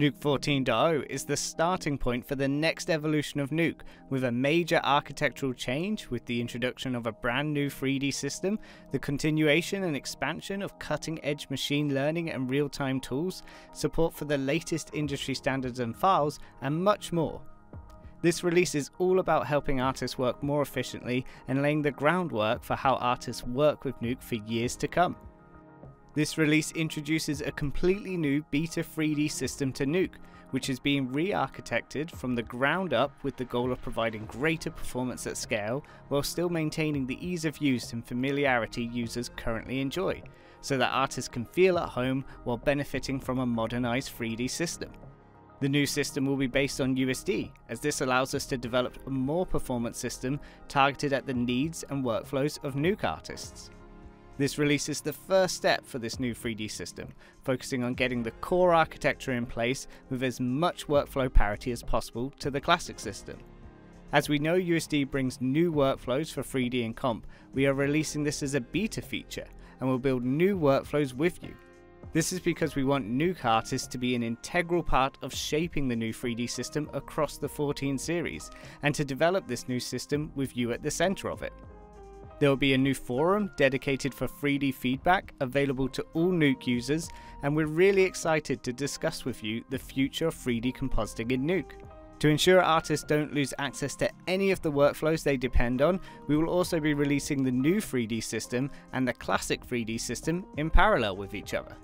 Nuke 14.0 is the starting point for the next evolution of Nuke, with a major architectural change with the introduction of a brand new 3D system, the continuation and expansion of cutting edge machine learning and real time tools, support for the latest industry standards and files, and much more. This release is all about helping artists work more efficiently and laying the groundwork for how artists work with Nuke for years to come. This release introduces a completely new Beta 3D system to Nuke, which is being re-architected from the ground up with the goal of providing greater performance at scale while still maintaining the ease of use and familiarity users currently enjoy, so that artists can feel at home while benefiting from a modernized 3D system. The new system will be based on USD, as this allows us to develop a more performance system targeted at the needs and workflows of Nuke artists. This release is the first step for this new 3D system, focusing on getting the core architecture in place with as much workflow parity as possible to the classic system. As we know USD brings new workflows for 3D and comp, we are releasing this as a beta feature and will build new workflows with you. This is because we want Nuke artists to be an integral part of shaping the new 3D system across the 14 series, and to develop this new system with you at the centre of it. There will be a new forum dedicated for 3D feedback available to all Nuke users, and we're really excited to discuss with you the future of 3D compositing in Nuke. To ensure artists don't lose access to any of the workflows they depend on, we will also be releasing the new 3D system and the classic 3D system in parallel with each other.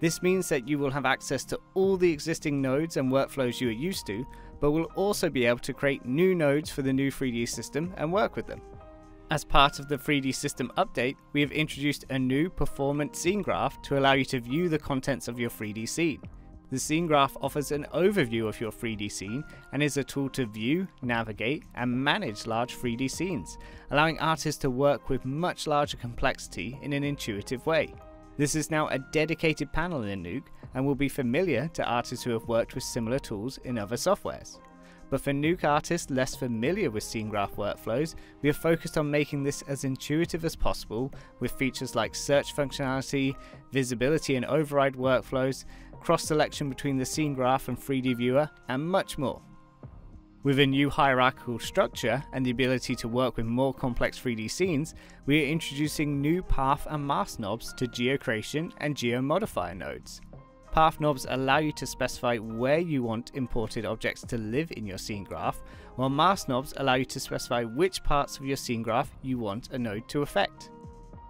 This means that you will have access to all the existing nodes and workflows you are used to, but will also be able to create new nodes for the new 3D system and work with them. As part of the 3D system update, we have introduced a new performance scene graph to allow you to view the contents of your 3D scene. The scene graph offers an overview of your 3D scene and is a tool to view, navigate, and manage large 3D scenes, allowing artists to work with much larger complexity in an intuitive way. This is now a dedicated panel in Nuke and will be familiar to artists who have worked with similar tools in other softwares. But for Nuke artists less familiar with scene graph workflows, we have focused on making this as intuitive as possible with features like search functionality, visibility and override workflows, cross selection between the scene graph and 3D viewer, and much more. With a new hierarchical structure and the ability to work with more complex 3D scenes, we are introducing new path and mask knobs to geocreation and geomodifier nodes. Path knobs allow you to specify where you want imported objects to live in your scene graph, while mask knobs allow you to specify which parts of your scene graph you want a node to affect.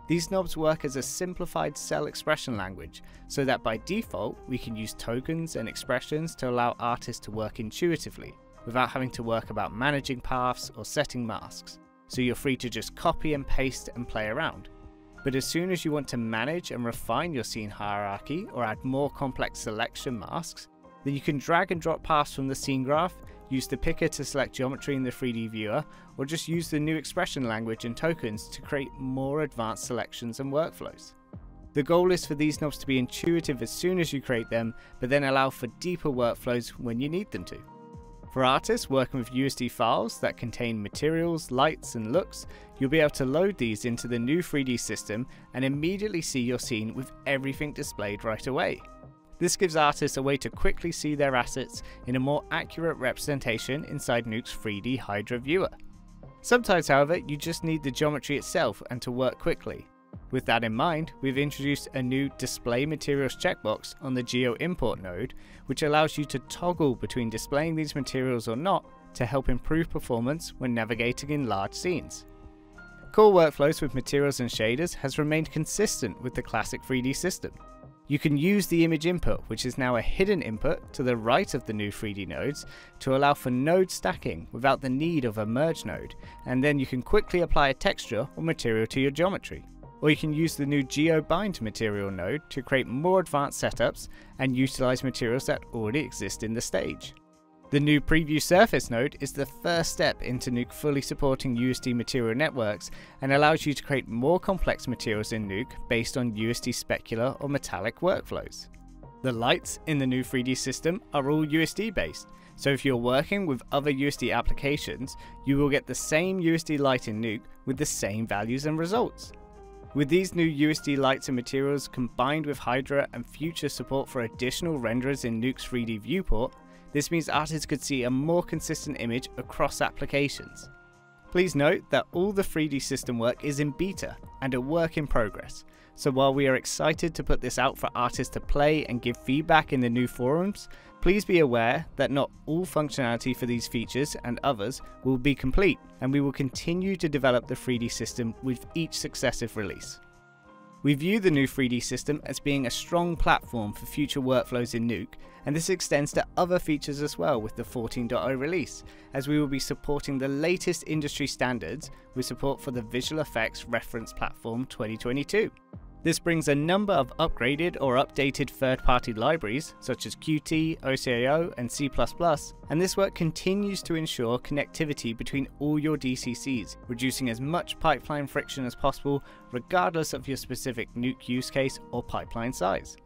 These knobs work as a simplified cell expression language, so that by default we can use tokens and expressions to allow artists to work intuitively, without having to work about managing paths or setting masks, so you're free to just copy and paste and play around. But as soon as you want to manage and refine your scene hierarchy or add more complex selection masks, then you can drag and drop paths from the scene graph, use the picker to select geometry in the 3D viewer, or just use the new expression language and tokens to create more advanced selections and workflows. The goal is for these knobs to be intuitive as soon as you create them, but then allow for deeper workflows when you need them to. For artists working with USD files that contain materials, lights and looks, you'll be able to load these into the new 3D system and immediately see your scene with everything displayed right away. This gives artists a way to quickly see their assets in a more accurate representation inside Nuke's 3D Hydra viewer. Sometimes however, you just need the geometry itself and to work quickly, with that in mind, we've introduced a new Display Materials checkbox on the Geo Import node, which allows you to toggle between displaying these materials or not to help improve performance when navigating in large scenes. Core workflows with materials and shaders has remained consistent with the classic 3D system. You can use the image input, which is now a hidden input to the right of the new 3D nodes, to allow for node stacking without the need of a merge node, and then you can quickly apply a texture or material to your geometry or you can use the new GeoBind material node to create more advanced setups and utilize materials that already exist in the stage. The new Preview Surface node is the first step into Nuke fully supporting USD material networks and allows you to create more complex materials in Nuke based on USD specular or metallic workflows. The lights in the new 3D system are all USD based, so if you're working with other USD applications, you will get the same USD light in Nuke with the same values and results. With these new USD lights and materials combined with Hydra and future support for additional renderers in Nuke's 3D viewport, this means artists could see a more consistent image across applications. Please note that all the 3D system work is in beta and a work in progress, so while we are excited to put this out for artists to play and give feedback in the new forums, please be aware that not all functionality for these features and others will be complete, and we will continue to develop the 3D system with each successive release. We view the new 3D system as being a strong platform for future workflows in Nuke, and this extends to other features as well with the 14.0 release, as we will be supporting the latest industry standards with support for the Visual Effects Reference Platform 2022. This brings a number of upgraded or updated third-party libraries such as Qt, OCIO and C++, and this work continues to ensure connectivity between all your DCCs, reducing as much pipeline friction as possible regardless of your specific Nuke use case or pipeline size.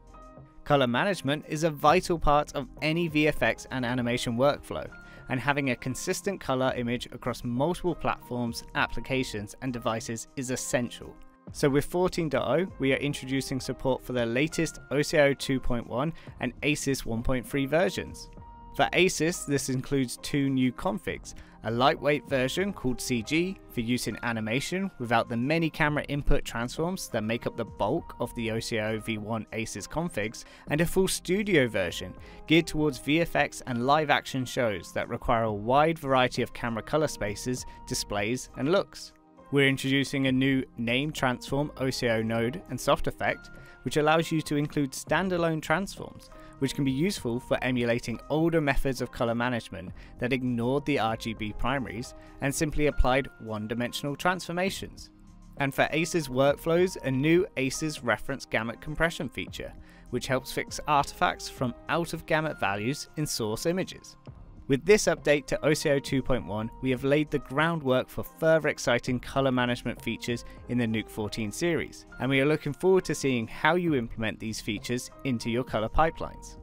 Color management is a vital part of any VFX and animation workflow, and having a consistent color image across multiple platforms, applications, and devices is essential. So with 14.0, we are introducing support for the latest OCIO 2.1 and ACES 1.3 versions. For ACES, this includes two new configs, a lightweight version called CG for use in animation without the many camera input transforms that make up the bulk of the OCIO V1 ACES configs, and a full studio version geared towards VFX and live action shows that require a wide variety of camera color spaces, displays, and looks. We're introducing a new Name Transform OCIO node and soft effect, which allows you to include standalone transforms, which can be useful for emulating older methods of color management that ignored the RGB primaries and simply applied one-dimensional transformations. And for ACES workflows, a new ACES reference gamut compression feature, which helps fix artifacts from out of gamut values in source images. With this update to OCIO 2.1, we have laid the groundwork for further exciting colour management features in the Nuke 14 series, and we are looking forward to seeing how you implement these features into your colour pipelines.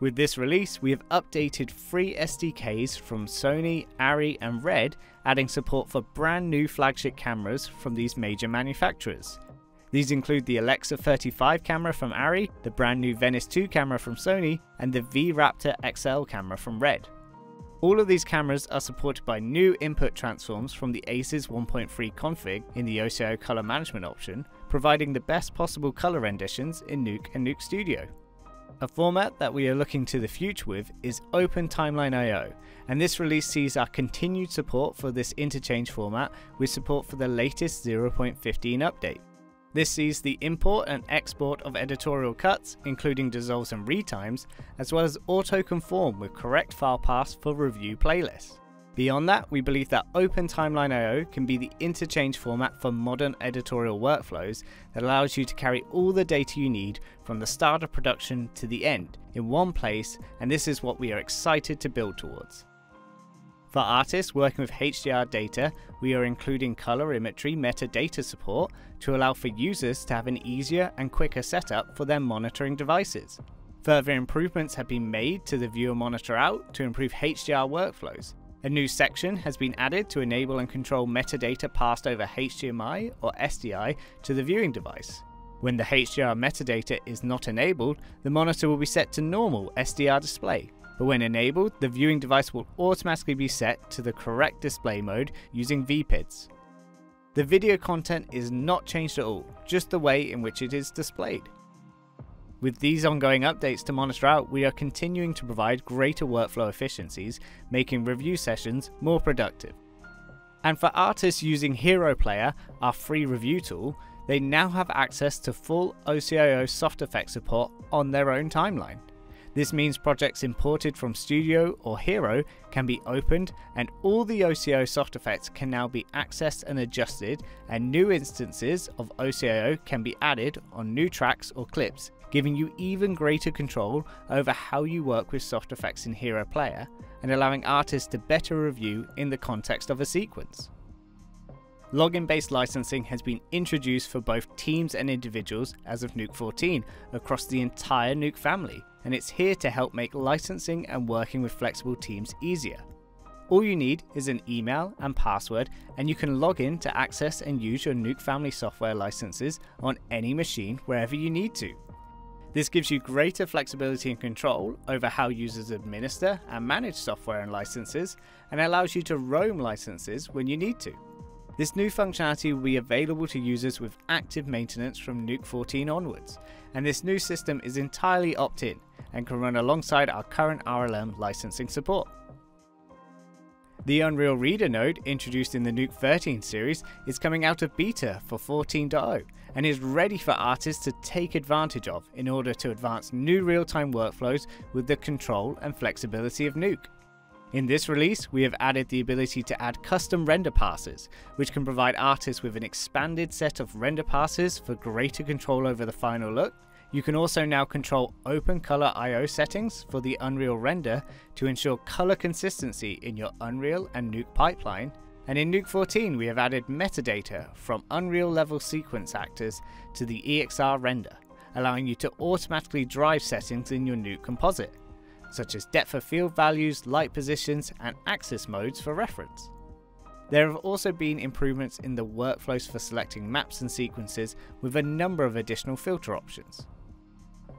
With this release, we have updated three SDKs from Sony, Arri, and Red, adding support for brand new flagship cameras from these major manufacturers. These include the Alexa 35 camera from Arri, the brand new Venice 2 camera from Sony, and the V Raptor XL camera from Red. All of these cameras are supported by new input transforms from the ACES 1.3 config in the OCIO color management option, providing the best possible color renditions in Nuke and Nuke Studio. A format that we are looking to the future with is Open Timeline IO, and this release sees our continued support for this interchange format with support for the latest 0.15 update. This sees the import and export of editorial cuts, including dissolves and retimes, as well as auto-conform with correct file paths for review playlists. Beyond that, we believe that Open Timeline IO can be the interchange format for modern editorial workflows that allows you to carry all the data you need from the start of production to the end in one place, and this is what we are excited to build towards. For artists working with HDR data, we are including colorimetry metadata support to allow for users to have an easier and quicker setup for their monitoring devices. Further improvements have been made to the viewer monitor out to improve HDR workflows. A new section has been added to enable and control metadata passed over HDMI or SDI to the viewing device. When the HDR metadata is not enabled, the monitor will be set to normal SDR display, but when enabled, the viewing device will automatically be set to the correct display mode using VPIDs. The video content is not changed at all, just the way in which it is displayed. With these ongoing updates to Monitor Out, we are continuing to provide greater workflow efficiencies, making review sessions more productive. And for artists using Hiero Player, our free review tool, they now have access to full OCIO soft effect support on their own timeline. This means projects imported from Studio or Hiero can be opened and all the OCIO soft effects can now be accessed and adjusted and new instances of OCIO can be added on new tracks or clips, giving you even greater control over how you work with soft effects in Hiero Player and allowing artists to better review in the context of a sequence. Login based licensing has been introduced for both teams and individuals as of Nuke 14 across the entire Nuke family, and it's here to help make licensing and working with flexible teams easier. All you need is an email and password, and you can log in to access and use your Nuke family software licenses on any machine wherever you need to. This gives you greater flexibility and control over how users administer and manage software and licenses, and allows you to roam licenses when you need to. This new functionality will be available to users with active maintenance from Nuke 14 onwards, and this new system is entirely opt-in and can run alongside our current RLM licensing support. The Unreal Reader node, introduced in the Nuke 13 series, is coming out of beta for 14.0 and is ready for artists to take advantage of in order to advance new real-time workflows with the control and flexibility of Nuke. In this release, we have added the ability to add custom render passes, which can provide artists with an expanded set of render passes for greater control over the final look, you can also now control Open Color I.O. settings for the Unreal Render to ensure color consistency in your Unreal and Nuke pipeline. And in Nuke 14 we have added metadata from Unreal level sequence actors to the EXR render, allowing you to automatically drive settings in your Nuke composite, such as depth of field values, light positions, and axis modes for reference. There have also been improvements in the workflows for selecting maps and sequences with a number of additional filter options.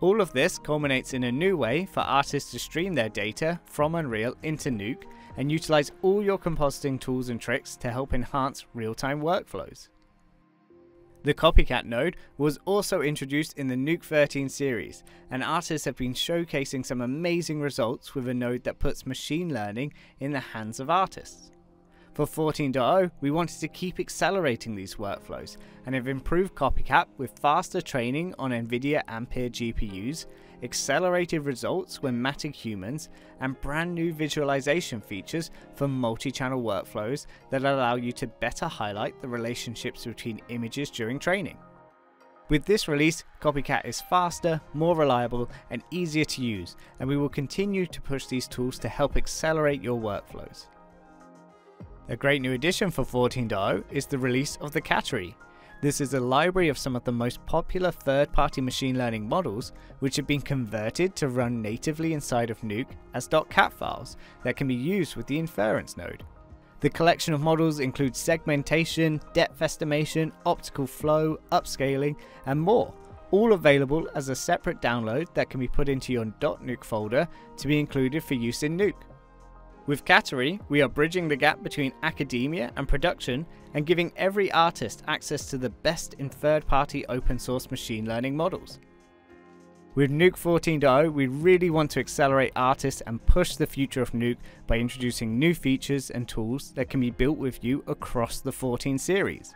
All of this culminates in a new way for artists to stream their data from Unreal into Nuke and utilize all your compositing tools and tricks to help enhance real-time workflows. The Copycat node was also introduced in the Nuke 13 series, and artists have been showcasing some amazing results with a node that puts machine learning in the hands of artists. For 14.0, we wanted to keep accelerating these workflows and have improved Copycat with faster training on NVIDIA Ampere GPUs, accelerated results when matting humans, and brand new visualization features for multi-channel workflows that allow you to better highlight the relationships between images during training. With this release, Copycat is faster, more reliable, and easier to use, and we will continue to push these tools to help accelerate your workflows. A great new addition for 14.0 is the release of the Cattery. This is a library of some of the most popular third-party machine learning models which have been converted to run natively inside of Nuke as .cat files that can be used with the inference node. The collection of models includes segmentation, depth estimation, optical flow, upscaling, and more, all available as a separate download that can be put into your .nuke folder to be included for use in Nuke. With Cattery, we are bridging the gap between academia and production and giving every artist access to the best in third-party open source machine learning models. With Nuke 14.0, we really want to accelerate artists and push the future of Nuke by introducing new features and tools that can be built with you across the 14 series.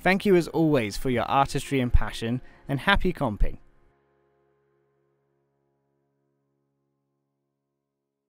Thank you as always for your artistry and passion, and happy comping!